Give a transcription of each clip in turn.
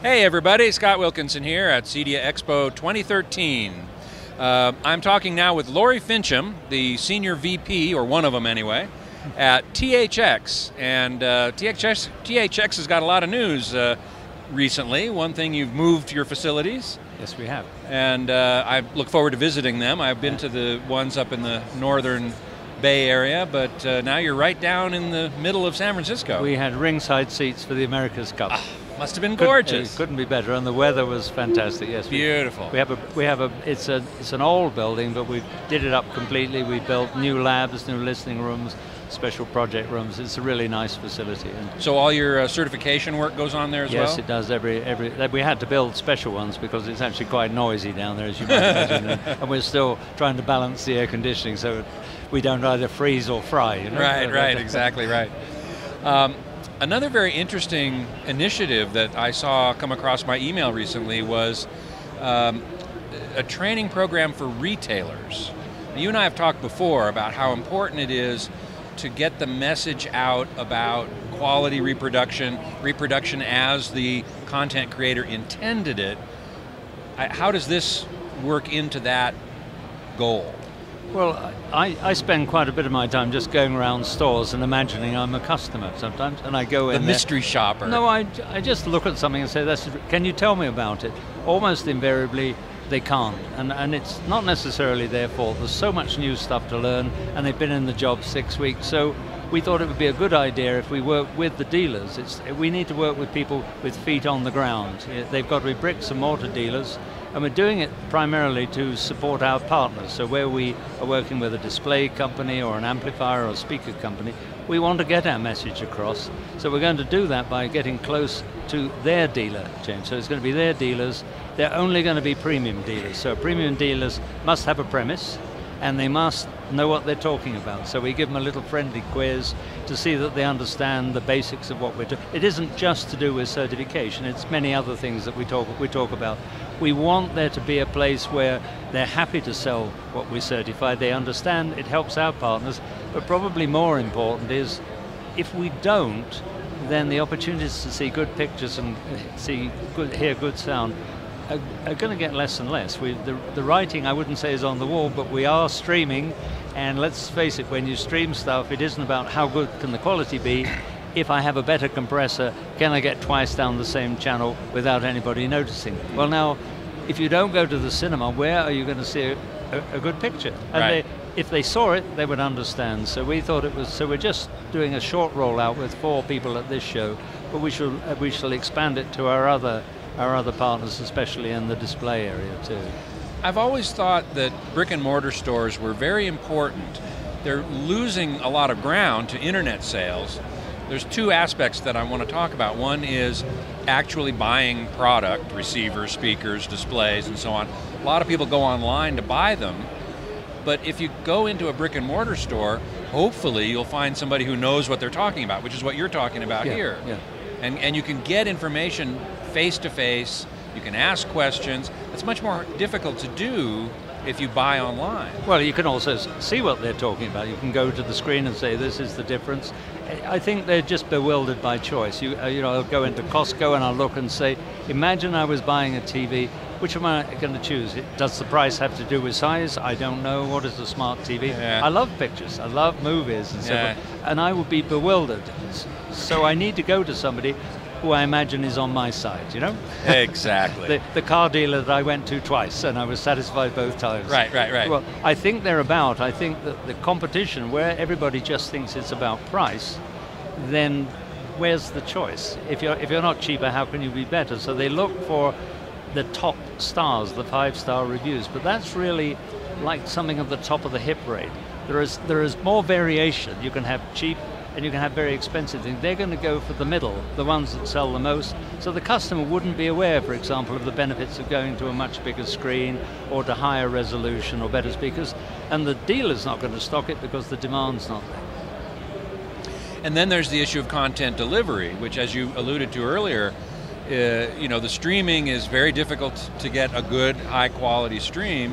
Hey everybody, Scott Wilkinson here at CEDIA Expo 2013. Uh, I'm talking now with Laurie Fincham, the Senior VP, or one of them anyway, at THX. And uh, THX, THX has got a lot of news uh, recently. One thing, you've moved your facilities. Yes, we have. And uh, I look forward to visiting them. I've been to the ones up in the northern Bay Area, but uh, now you're right down in the middle of San Francisco. We had ringside seats for the America's Cup. Ah, must have been gorgeous. Could, not be better, and the weather was fantastic. Yes, beautiful. We, we, have a we have a it's a it's an old building, but we did it up completely. We built new labs, new listening rooms, special project rooms. It's a really nice facility. And so all your uh, certification work goes on there as yes, well. Yes, it does. Every every we had to build special ones because it's actually quite noisy down there, as you might imagine, and, and, we're still trying to balance the air conditioning so we don't either freeze or fry. You know? Right, right, exactly right. Um, Another very interesting initiative that I saw come across my email recently was um, a training program for retailers. You and I have talked before about how important it is to get the message out about quality reproduction, reproduction as the content creator intended it. How does this work into that goal? Well, I, I spend quite a bit of my time just going around stores and imagining I'm a customer sometimes, and I go the in. The mystery there. shopper. No, I, I just look at something and say, That's, "Can you tell me about it?" Almost invariably, they can't, and and it's not necessarily their fault. There's so much new stuff to learn, and they've been in the job six weeks, so. We thought it would be a good idea if we work with the dealers. It's, we need to work with people with feet on the ground. They've got to be bricks and mortar dealers, and we're doing it primarily to support our partners. So where we are working with a display company or an amplifier or speaker company, we want to get our message across. So we're going to do that by getting close to their dealer chain. So it's going to be their dealers. They're only going to be premium dealers. So premium dealers must have a premise and they must know what they're talking about. So we give them a little friendly quiz to see that they understand the basics of what we're doing. It isn't just to do with certification, it's many other things that we talk, we talk about. We want there to be a place where they're happy to sell what we certify, they understand it helps our partners, but probably more important is if we don't, then the opportunities to see good pictures and see good, hear good sound are, are going to get less and less. We, the, the writing, I wouldn't say is on the wall, but we are streaming, and let's face it, when you stream stuff, it isn't about how good can the quality be. If I have a better compressor, can I get twice down the same channel without anybody noticing? Well, now, if you don't go to the cinema, where are you going to see a, a, a good picture? And right. they, if they saw it, they would understand. So we thought it was. So we're just doing a short rollout with four people at this show, but we shall we shall expand it to our other our other partners, especially in the display area too. I've always thought that brick and mortar stores were very important. They're losing a lot of ground to internet sales. There's two aspects that I want to talk about. One is actually buying product, receivers, speakers, displays, and so on. A lot of people go online to buy them, but if you go into a brick and mortar store, hopefully you'll find somebody who knows what they're talking about, which is what you're talking about yeah, here. Yeah. And, and you can get information face to face, you can ask questions. It's much more difficult to do if you buy online. Well, you can also see what they're talking about. You can go to the screen and say, this is the difference. I think they're just bewildered by choice. You, uh, you know, I'll go into Costco and I'll look and say, imagine I was buying a TV. Which am I going to choose? Does the price have to do with size? I don't know. What is a smart TV? Yeah. I love pictures. I love movies and yeah. so And I would be bewildered. So I need to go to somebody who I imagine is on my side, you know? Exactly. the, the, car dealer that I went to twice and I was satisfied both times. Right, right, right. Well, I think they're about, I think that the competition where everybody just thinks it's about price, then where's the choice? If you're, if you're not cheaper, how can you be better? So they look for the top stars, the five star reviews, but that's really like something at the top of the hip rate. There is, there is more variation. You can have cheap and you can have very expensive things. They're going to go for the middle, the ones that sell the most. So the customer wouldn't be aware, for example, of the benefits of going to a much bigger screen or to higher resolution or better speakers. And the dealer's not going to stock it because the demand's not there. And then there's the issue of content delivery, which, as you alluded to earlier, uh, you know, the streaming is very difficult to get a good, high quality stream.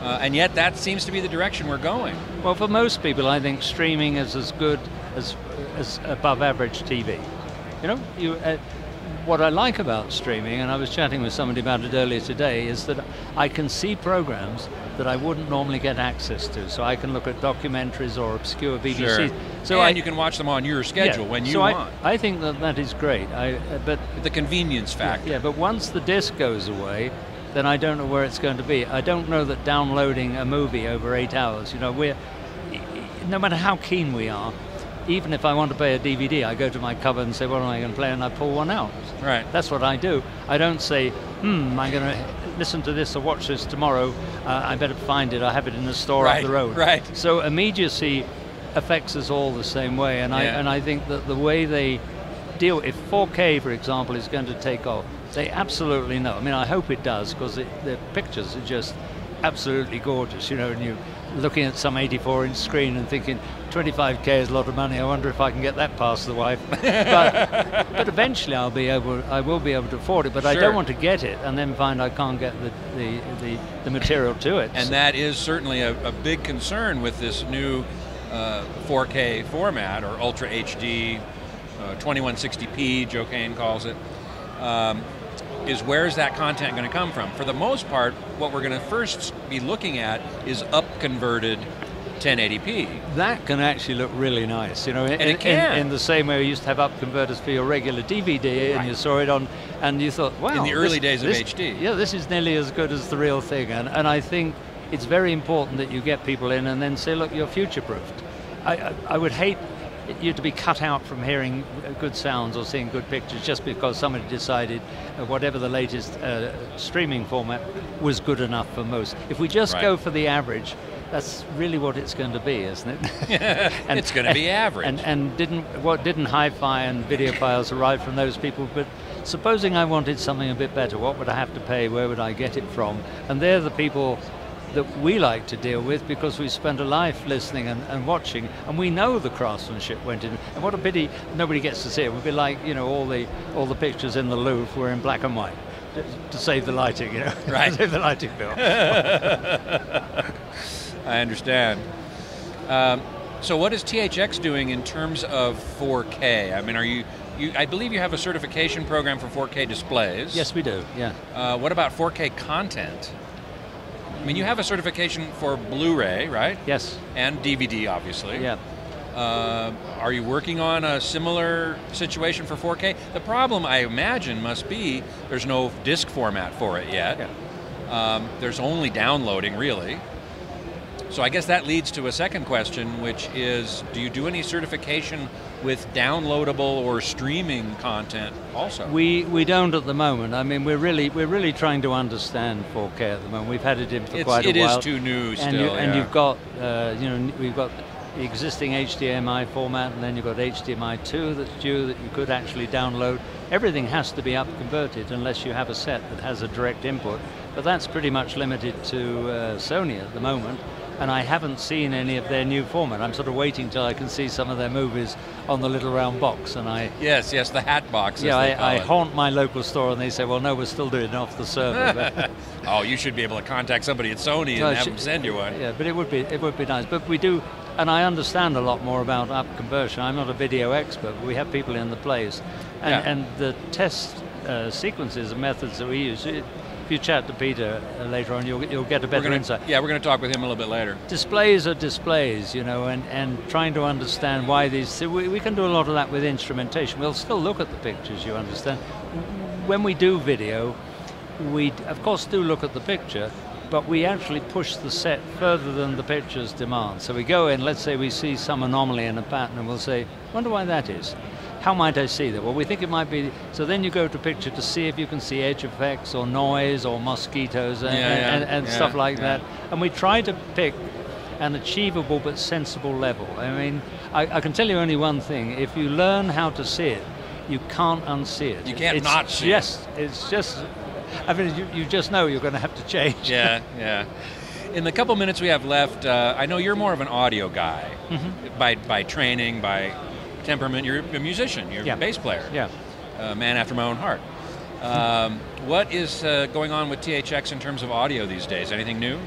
Uh, and yet, that seems to be the direction we're going. Well, for most people, I think streaming is as good as, as above average TV. You know, you, uh, what I like about streaming, and I was chatting with somebody about it earlier today, is that I can see programs that I wouldn't normally get access to. So I can look at documentaries or obscure BBC. Sure. So and I, you can watch them on your schedule yeah, when you so want. I, I think that that is great. I, uh, but the convenience factor. yeah, but once the disc goes away, then I don't know where it's going to be. I don't know that downloading a movie over eight hours, you know, we're, no matter how keen we are, even if I want to play a DVD, I go to my cupboard and say, what am I going to play? And I pull one out. Right. That's what I do. I don't say, hmm, I'm going to listen to this or watch this tomorrow. Uh, I better find it. I have it in the store Right, up the road. right. So immediacy affects us all the same way. And, I, and I think that the way they deal, if 4K, for example, is going to take off, they absolutely know. I mean, I hope it does because the pictures are just absolutely gorgeous, you know, and you're looking at some 84 inch screen and thinking 25k is a lot of money. I wonder if I can get that past the wife. but, but eventually I'll be able, I will be able to afford it, but I don't want to get it and then find I can't get the, the, the, the material to it. And that is certainly a, a big concern with this new uh, 4K format or Ultra HD, uh, 2160p, Joe Kane calls it. Um, is where's that content going to come from? For the most part, what we're going to first be looking at is up converted 1080p. That can actually look really nice, you know. In, it in- can. In, the same way we used to have up converters for your regular DVD, and you saw it on, and you thought, wow. In the early this- days of this- HD. Yeah, this is nearly as good as the real thing, and, and I think it's very important that you get people in and then say, look, you're future-proofed. I, I, I would hate you to be cut out from hearing good sounds or seeing good pictures just because somebody decided uh, whatever the latest uh, streaming format was good enough for most. If we just Right. go for the average, that's really what it's going to be, isn't it? And, it's gonna be average. And, and didn't what didn't hi-fi and videophiles arrive from those people? But supposing I wanted something a bit better, what would I have to pay? Where would I get it from? And they're the people that we like to deal with because we spent a life listening and, and watching, and we know the craftsmanship went in. And what a pity nobody gets to see it. It would be like you know all the all the pictures in the Louvre were in black and white. to- To save the lighting, you know, Right. save the lighting bill. I understand. Um, so, what is THX doing in terms of 4K? I mean, are you, you? I believe you have a certification program for 4K displays. yes, we do. Yeah. Uh, what about 4K content? I mean, you have a certification for Blu-ray, right? Yes. And DVD, obviously. Yeah. Uh, are you working on a similar situation for 4K? The problem, I imagine, must be there's no disc format for it yet. Yeah. Um, there's only downloading, really. So I guess that leads to a second question, which is, do you do any certification with downloadable or streaming content also? We we don't at the moment. I mean, we're really we're really trying to understand 4K at the moment. We've had it in for It's- quite a while. it is too new and still, You, and yeah. you've got uh, you know we've got the existing HDMI format, and then you've got HDMI 2 that's due that you could actually download. Everything has to be up converted unless you have a set that has a direct input. But that's pretty much limited to uh, Sony at the moment. And I haven't seen any of their new format. I'm sort of waiting till I can see some of their movies on the little round box, and I yes, yes, the hat box. yeah, I, I haunt my local store and they say, well, no, we're still doing it off the server. Oh, you should be able to contact somebody at Sony and have them send you one. yeah, but it would be it would be nice. But we do, and I understand a lot more about up conversion. I'm not a video expert, but we have people in the place, and, Yeah. and the test uh, sequences and methods that we use. It, if you chat to Peter uh, later on, you'll you'll get a better gonna, insight. yeah, we're going to talk with him a little bit later. displays are displays, you know, and, and trying to understand why these. We, we can do a lot of that with instrumentation. We'll still look at the pictures, you understand. When we do video, we of course do look at the picture, but we actually push the set further than the pictures demand. So we go in, let's say we see some anomaly in a pattern, and we'll say, wonder why that is. How might I see that? Well, we think it might be. So then you go to picture to see if you can see edge effects or noise or mosquitoes and, Yeah, yeah, and, and yeah, stuff like that. And we try to pick an achievable but sensible level. I mean, I, I can tell you only one thing. If you learn how to see it, you can't unsee it. You can't it's not see it. It's just, I mean, you, you just know you're going to have to change. Yeah, yeah. In the couple minutes we have left, uh, I know you're more of an audio guy Mm-hmm. by by training, by temperament. You're a musician. You're Yeah. a bass player. Yeah. A man after my own heart. Um, what is uh, going on with THX in terms of audio these days? Anything new?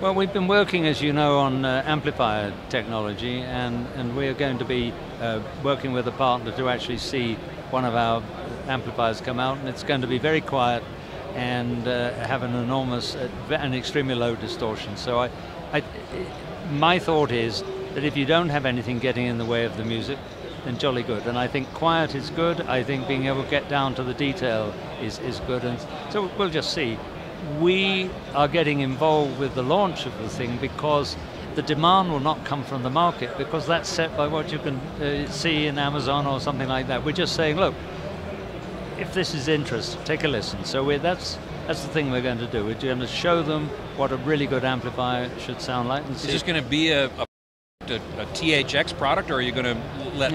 Well, we've been working, as you know, on uh, amplifier technology, and, and we're going to be uh, working with a partner to actually see one of our amplifiers come out, and it's going to be very quiet and uh, have an enormous uh, and extremely low distortion. So I, I, my thought is that if you don't have anything getting in the way of the music, then jolly good. And I think quiet is good. I think being able to get down to the detail is, is good. And so we'll just see. We are getting involved with the launch of the thing because the demand will not come from the market because that's set by what you can uh, see in Amazon or something like that. We're just saying, look, if this is interest, take a listen. So that's that's the thing we're going to do. We're going to show them what a really good amplifier should sound like. is this going to be a, a, a, THX product, or are you going to let?